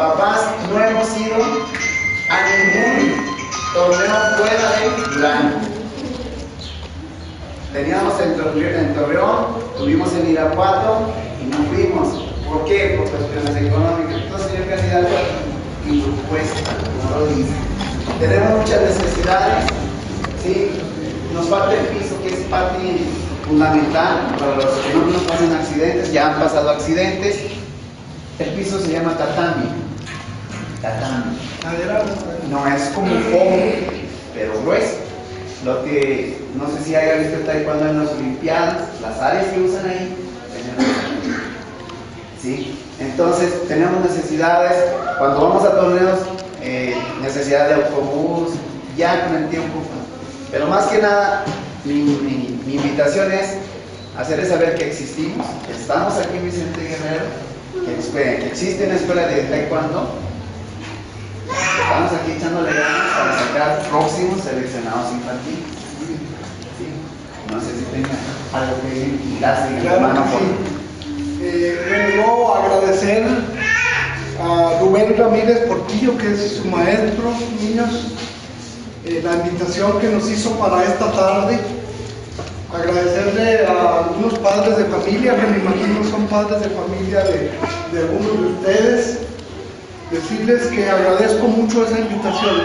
papás no hemos ido a ningún torneo fuera de Durango. Teníamos el torneo en Torreón, tuvimos en Irapuato y no fuimos. ¿Por qué? Por cuestiones económicas. Entonces, señor candidato, y cuesta, como lo dice. Tenemos muchas necesidades, ¿sí? Nos falta el piso, que es parte fundamental para los que no nos pasen accidentes, ya han pasado accidentes. El piso se llama tatami. No es como un foam, pero grueso. Lo que no sé si haya visto el taekwondo en las olimpiadas, las áreas que usan ahí, ¿sí? Entonces tenemos necesidades, cuando vamos a torneos, eh, necesidad de autobús, ya con el tiempo. Pero más que nada, mi, invitación es hacerles saber que existimos, que estamos aquí en Vicente Guerrero, que, existe una escuela de taekwondo. Estamos aquí echándole ganas para sacar próximos seleccionados infantiles. No sé si tenga algo que decir. Gracias, hermano. Eh, yo agradecer a Rubén Ramírez Portillo, que es su maestro, niños, eh, la invitación que nos hizo para esta tarde. Agradecerle a algunos padres de familia, que me imagino son padres de familia de, de algunos de ustedes. Decirles que agradezco mucho esa invitación.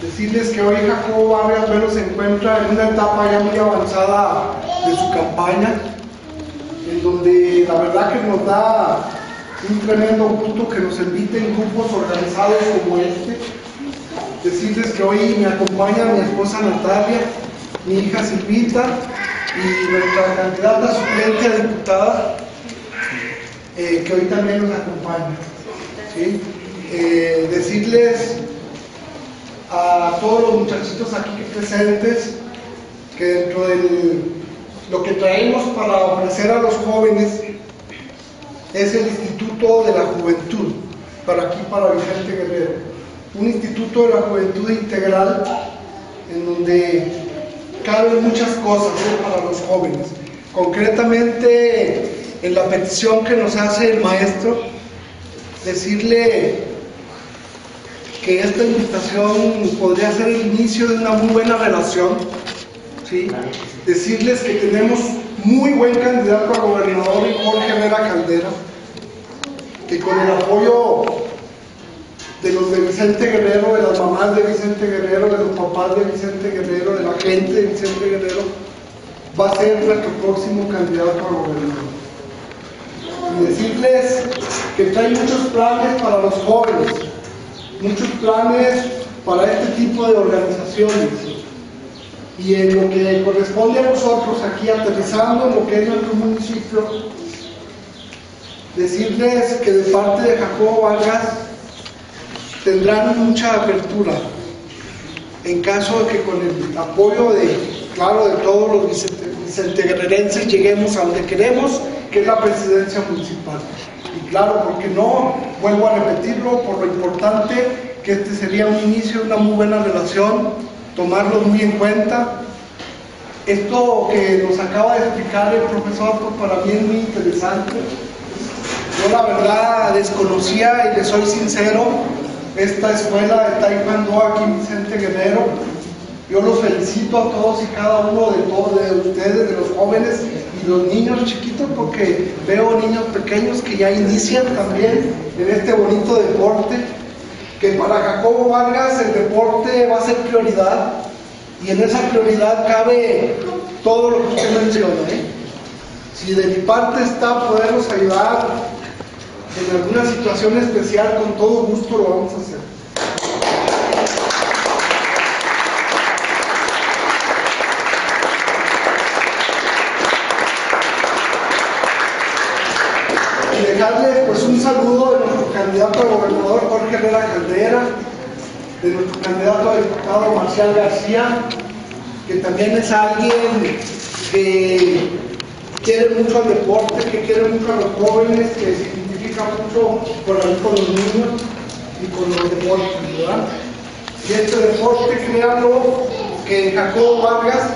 Decirles que hoy Jacobo Vargas Velo se encuentra en una etapa ya muy avanzada de su campaña, en donde la verdad que nos da un tremendo gusto que nos inviten grupos organizados como este decirles que hoy me acompaña mi esposa Natalia, mi hija Silvita y nuestra candidata suplente a diputada, eh, que hoy también nos acompaña. Eh, decirles a todos los muchachitos aquí presentes que dentro de lo que traemos para ofrecer a los jóvenes es el Instituto de la Juventud, para aquí, para Vicente Guerrero. Un instituto de la juventud integral en donde caben muchas cosas para los jóvenes. Concretamente, en la petición que nos hace el maestro, decirle que esta invitación podría ser el inicio de una muy buena relación. ¿sí? Decirles que tenemos muy buen candidato a gobernador, Jorge Vera Caldera, que con el apoyo de los de Vicente Guerrero, de las mamás de Vicente Guerrero, de los papás de Vicente Guerrero, de la gente de Vicente Guerrero, va a ser nuestro próximo candidato a gobernador. Y decirles que trae muchos planes para los jóvenes, muchos planes para este tipo de organizaciones. Y en lo que corresponde a nosotros aquí aterrizando en lo que es nuestro municipio, decirles que de parte de Jacobo Vargas tendrán mucha apertura en caso de que con el apoyo de, claro, de todos los vicenteguerrerenses lleguemos a donde queremos, que es la presidencia municipal. Y claro, porque no, vuelvo a repetirlo, por lo importante que este sería un inicio de una muy buena relación, tomarlo muy en cuenta. Esto que nos acaba de explicar el profesor, pues, para mí es muy interesante. Yo la verdad desconocía y le soy sincero, esta escuela de Taekwondo aquí en Vicente Guerrero. Yo los felicito a todos y cada uno de todos de ustedes, de los jóvenes y los niños chiquitos, porque veo niños pequeños que ya inician también en este bonito deporte, que para Jacobo Vargas el deporte va a ser prioridad y en esa prioridad cabe todo lo que usted menciona. ¿eh? Si de mi parte está podernos ayudar en alguna situación especial, con todo gusto lo vamos a hacer. Y dejarle pues un saludo de nuestro candidato a gobernador Jorge Herrera Caldera, de nuestro candidato a diputado Marcial García, que también es alguien que quiere mucho al deporte, que quiere mucho a los jóvenes, que mucho con, los niños y con los deportes, ¿verdad? Y este deporte, créanlo, que Jacobo Vargas,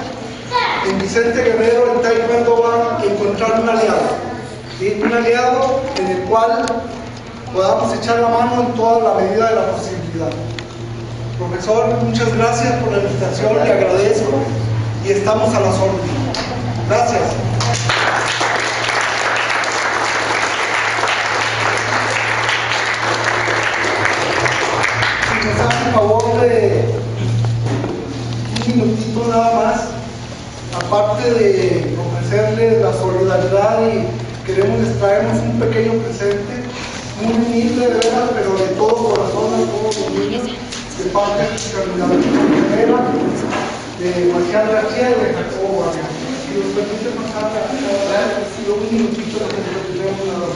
en Vicente Guerrero, en Taekwondo va a encontrar un aliado. Un aliado en el cual podamos echar la mano en toda la medida de la posibilidad. Profesor, muchas gracias por la invitación, le agradezco y estamos a las órdenes. Gracias. Si nos hace favor un minutito nada más, aparte de ofrecerles la solidaridad y queremos les traemos un pequeño presente, muy humilde de verdad, pero de todo corazón todos los niños, de parte de candidatura de Marcial García y de Jacobo Vargas. Si nos permite pasar a a- un minutito de que tenemos nada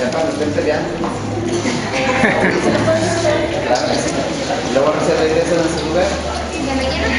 Ya cuando estén peleando. Claro. Luego no se regresan a su lugar. ¿De mañana?